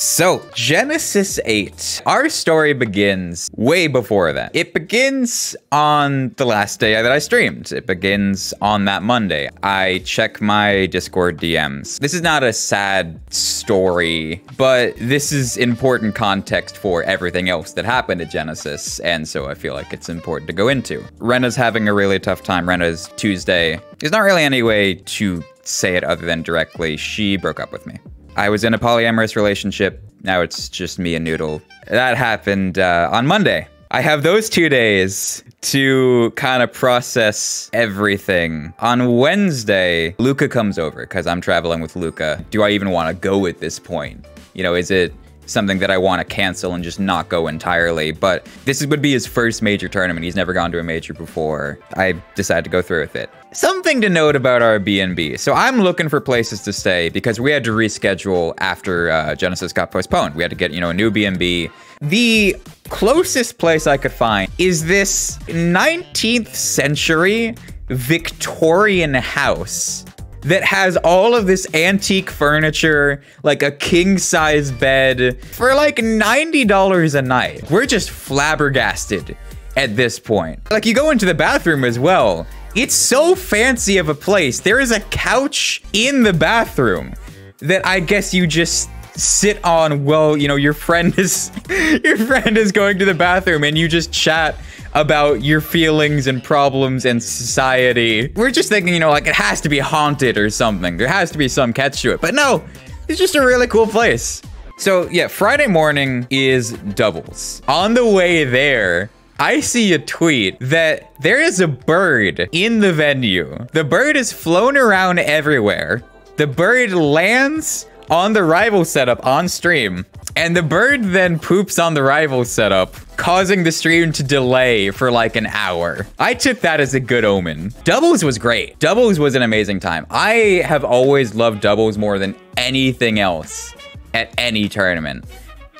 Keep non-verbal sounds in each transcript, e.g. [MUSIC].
So, Genesis 8. Our story begins way before that. It begins on the last day that I streamed. It begins on that Monday. I check my Discord DMs. This is not a sad story, but this is important context for everything else that happened at Genesis, and so I feel like it's important to go into. Rena's having a really tough time. Rena's Tuesday. There's not really any way to say it other than directly. She broke up with me. I was in a polyamorous relationship. Now it's just me and Noodle. That happened uh, on Monday. I have those two days to kind of process everything. On Wednesday, Luca comes over because I'm traveling with Luca. Do I even want to go at this point? You know, is it something that I want to cancel and just not go entirely. But this would be his first major tournament. He's never gone to a major before. I decided to go through with it. Something to note about our BNB. So I'm looking for places to stay because we had to reschedule after uh, Genesis got postponed. We had to get, you know, a new BNB. The closest place I could find is this 19th century Victorian house that has all of this antique furniture, like a king size bed for like $90 a night. We're just flabbergasted at this point. Like you go into the bathroom as well. It's so fancy of a place. There is a couch in the bathroom that I guess you just sit on well, you know, your friend is [LAUGHS] your friend is going to the bathroom and you just chat about your feelings and problems and society. We're just thinking, you know, like it has to be haunted or something. There has to be some catch to it. But no, it's just a really cool place. So yeah, Friday morning is doubles. On the way there, I see a tweet that there is a bird in the venue. The bird is flown around everywhere. The bird lands on the rival setup on stream. And the bird then poops on the rival setup, causing the stream to delay for like an hour. I took that as a good omen. Doubles was great. Doubles was an amazing time. I have always loved doubles more than anything else at any tournament.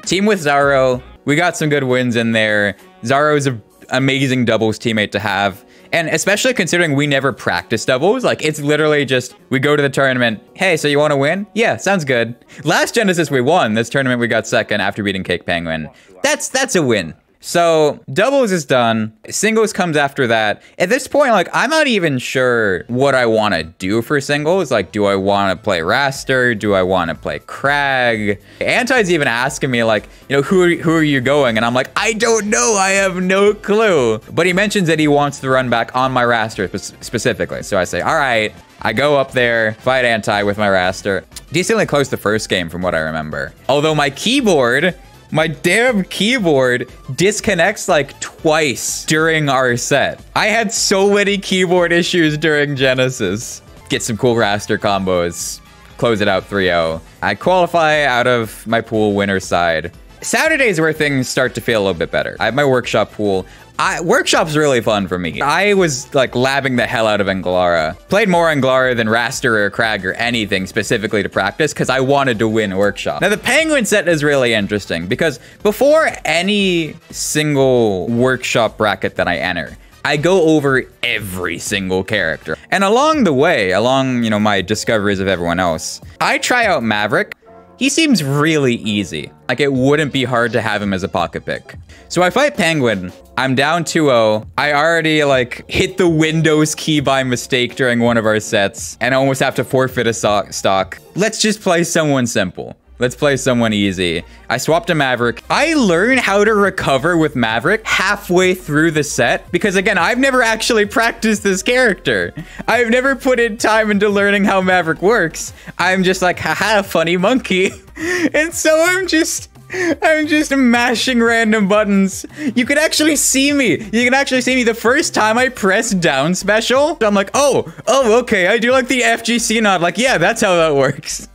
Team with Zaro, we got some good wins in there. Zaro is an amazing doubles teammate to have. And especially considering we never practice doubles, like it's literally just we go to the tournament. Hey, so you want to win? Yeah, sounds good. Last Genesis we won. This tournament we got second after beating Cake Penguin. That's that's a win. So doubles is done. Singles comes after that. At this point, like I'm not even sure what I want to do for singles. Like, do I want to play Wrastor? Do I want to play Kragg? Anti's even asking me like, you know, who are, who are you going? And I'm like, I don't know. I have no clue. But he mentions that he wants to run back on my Wrastor specifically. So I say, all right. I go up there, fight Anti with my Wrastor. Decently close the first game from what I remember. Although my keyboard my damn keyboard disconnects like twice during our set. I had so many keyboard issues during Genesis. Get some cool Wrastor combos. Close it out 3-0. I qualify out of my pool winner side. Saturdays where things start to feel a little bit better. I have my workshop pool. I, workshop's really fun for me. I was like labbing the hell out of Anglara. Played more Anglara than Wrastor or Kragg or anything specifically to practice because I wanted to win workshop. Now the Penguin set is really interesting because before any single workshop bracket that I enter, I go over every single character. And along the way, along, you know, my discoveries of everyone else, I try out Maverick. He seems really easy. Like it wouldn't be hard to have him as a pocket pick. So I fight Penguin. I'm down 2-0. I already like hit the Windows key by mistake during one of our sets and I almost have to forfeit a stock. Let's just play someone simple. Let's play someone easy. I swapped a Maverick. I learned how to recover with Maverick halfway through the set because again, I've never actually practiced this character. I've never put in time into learning how Maverick works. I'm just like, haha, funny monkey. [LAUGHS] and so I'm just I'm just mashing random buttons. You can actually see me. You can actually see me the first time I press down special. I'm like, oh, oh, okay. I do like the FGC nod. Like, yeah, that's how that works.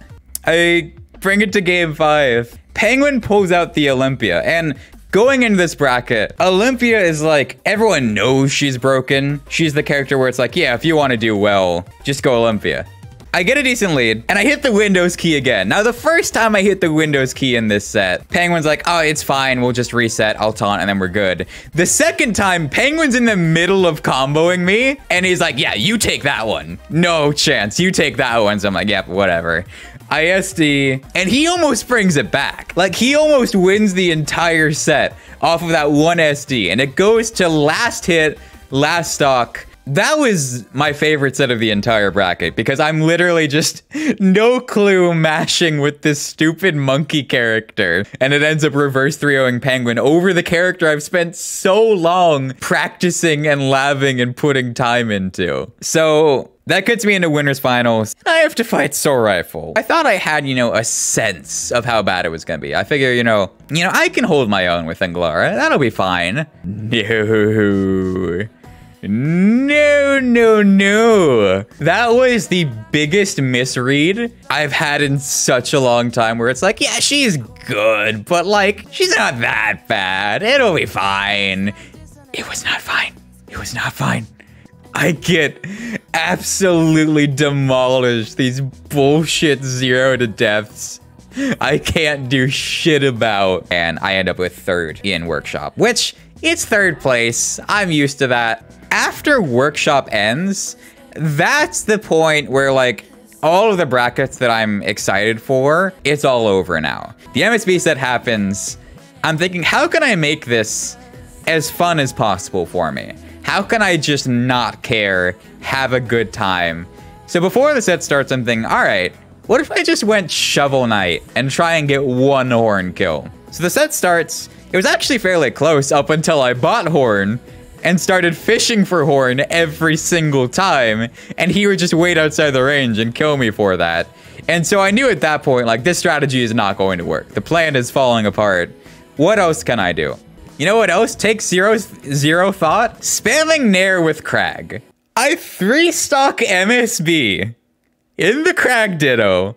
I bring it to game five. Penguin pulls out the Olympia, and going into this bracket, Olympia is like, everyone knows she's broken. She's the character where it's like, yeah, if you want to do well, just go Olympia. I get a decent lead, and I hit the Windows key again. Now, the first time I hit the Windows key in this set, Penguin's like, oh, it's fine. We'll just reset. I'll taunt, and then we're good. The second time, Penguin's in the middle of comboing me, and he's like, yeah, you take that one. No chance. You take that one. So I'm like, yep, yeah, whatever. ISD, and he almost brings it back. Like he almost wins the entire set off of that one SD, and it goes to last hit, last stock. That was my favorite set of the entire bracket because I'm literally just [LAUGHS] no clue mashing with this stupid monkey character. And it ends up reverse 3 0ing Penguin over the character I've spent so long practicing and laving and putting time into. So that gets me into winners finals. I have to fight Soul Rifle. I thought I had, you know, a sense of how bad it was gonna be. I figure, you know, you know, I can hold my own with Anglara. That'll be fine. [LAUGHS] No. No, no, no. That was the biggest misread I've had in such a long time where it's like, yeah, she's good, but like, she's not that bad. It'll be fine. It was not fine. It was not fine. I get absolutely demolished these bullshit zero to deaths. I can't do shit about. And I end up with third in workshop, which it's third place. I'm used to that. After workshop ends, that's the point where like all of the brackets that I'm excited for, it's all over now. The MSB set happens. I'm thinking, how can I make this as fun as possible for me? How can I just not care, have a good time? So before the set starts, I'm thinking, all right, what if I just went Shovel Knight and try and get one Horn kill? So the set starts, it was actually fairly close up until I bought Horn and started fishing for Horn every single time, and he would just wait outside the range and kill me for that. And so I knew at that point, like, this strategy is not going to work. The plan is falling apart. What else can I do? You know what else takes zero, zero thought? Spamming Nair with Kragg. I three stock MSB in the Kragg Ditto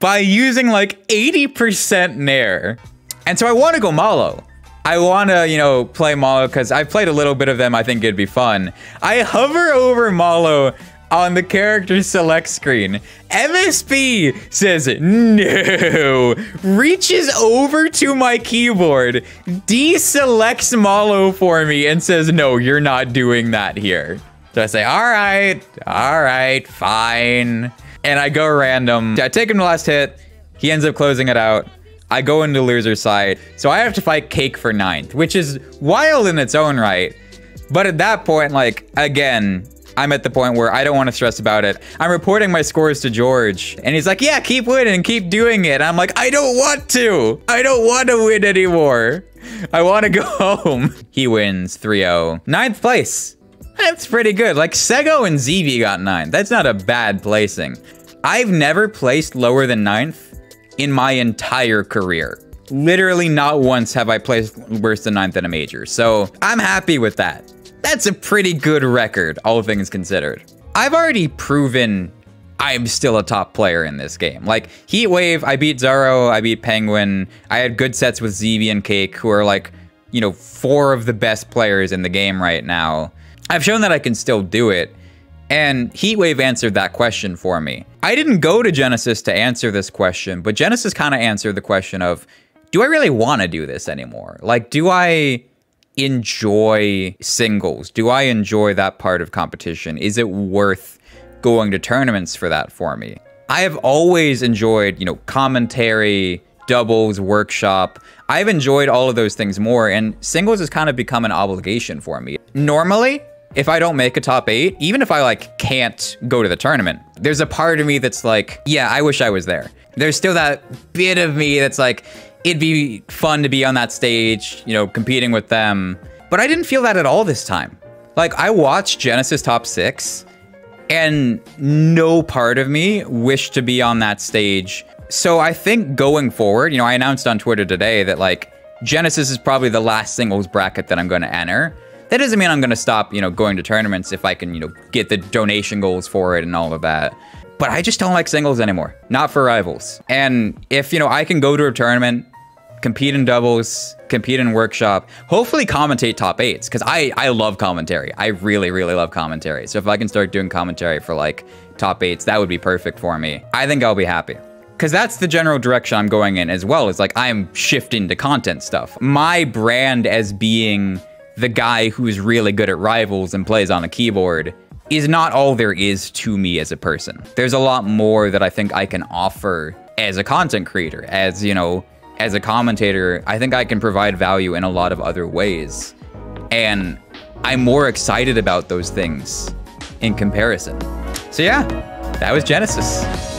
by using like 80% Nair. And so I want to go Mollo. I want to, you know, play Mollo because I've played a little bit of them. I think it'd be fun. I hover over Mollo on the character select screen. MSB says no, reaches over to my keyboard, deselects Mollo for me, and says, no, you're not doing that here. So I say, all right, all right, fine. And I go random. I take him to last hit. He ends up closing it out. I go into loser side. So I have to fight Cake for ninth, which is wild in its own right. But at that point, like, again, I'm at the point where I don't want to stress about it. I'm reporting my scores to George, and he's like, yeah, keep winning, keep doing it. I'm like, I don't want to. I don't want to win anymore. I want to go [LAUGHS] home. He wins 3-0. Ninth place. That's pretty good. Like, Sego and ZV got ninth. That's not a bad placing. I've never placed lower than ninth in my entire career. Literally not once have I placed worse than ninth in a major. So I'm happy with that. That's a pretty good record, all things considered. I've already proven I'm still a top player in this game. Like, Heatwave, I beat Zaro, I beat Penguin. I had good sets with ZV and Cake, who are like, you know, four of the best players in the game right now. I've shown that I can still do it. And Heatwave answered that question for me. I didn't go to Genesis to answer this question, but Genesis kind of answered the question of, do I really want to do this anymore? Like, do I enjoy singles? Do I enjoy that part of competition? Is it worth going to tournaments for that for me? I have always enjoyed, you know, commentary, doubles, workshop. I've enjoyed all of those things more, and singles has kind of become an obligation for me. Normally, if I don't make a top eight, even if I like can't go to the tournament, there's a part of me that's like, yeah, I wish I was there. There's still that bit of me that's like, it'd be fun to be on that stage, you know, competing with them. But I didn't feel that at all this time. Like, I watched Genesis Top 6, and no part of me wished to be on that stage. So I think going forward, you know, I announced on Twitter today that, like, Genesis is probably the last singles bracket that I'm going to enter. That doesn't mean I'm going to stop, you know, going to tournaments if I can, you know, get the donation goals for it and all of that but I just don't like singles anymore. Not for rivals. And if, you know, I can go to a tournament, compete in doubles, compete in workshop, hopefully commentate top eights because I, I love commentary. I really, really love commentary. So if I can start doing commentary for like top eights, that would be perfect for me. I think I'll be happy. Because that's the general direction I'm going in as well. Is like I'm shifting to content stuff. My brand as being the guy who's really good at rivals and plays on a keyboard is not all there is to me as a person. There's a lot more that I think I can offer as a content creator, as, you know, as a commentator. I think I can provide value in a lot of other ways. And I'm more excited about those things in comparison. So yeah, that was Genesis.